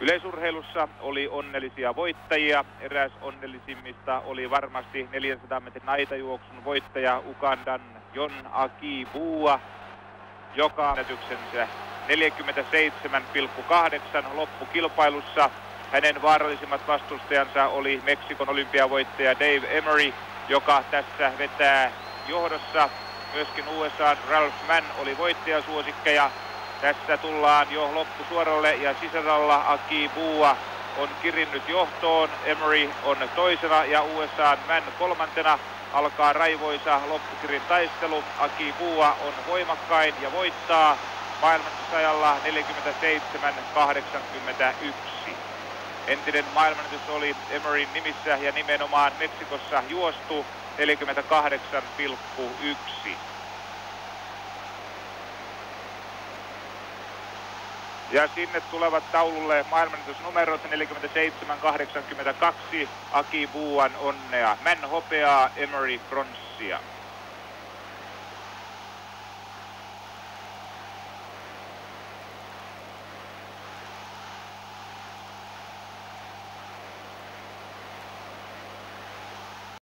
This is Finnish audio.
Yleisurheilussa oli onnellisia voittajia. Eräs onnellisimmista oli varmasti 400 metrin naitajuoksun voittaja Ugandan Jon Aki Bua, joka ennätyksensä 47,8 loppukilpailussa. Hänen vaarallisimmat vastustajansa oli Meksikon olympiavoittaja Dave Emery, joka tässä vetää johdossa. Myöskin USA Ralph Mann oli voittajasuosikkeja. Tässä tullaan jo loppusuoralle ja sisällä Aki Bua on kirinnyt johtoon. Emery on toisena ja USA Mann kolmantena. Alkaa raivoisa loppukirin taistelu. Aki Bua on voimakkain ja voittaa maailmanajalla 47-81. Entinen maailmanennätys oli Emeryn nimissä ja nimenomaan Meksikossa juostu 48,1. Ja sinne tulevat taululle maailmanennätysnumerot 47-82, Aki Buuan onnea, Män hopeaa, Emery pronssia.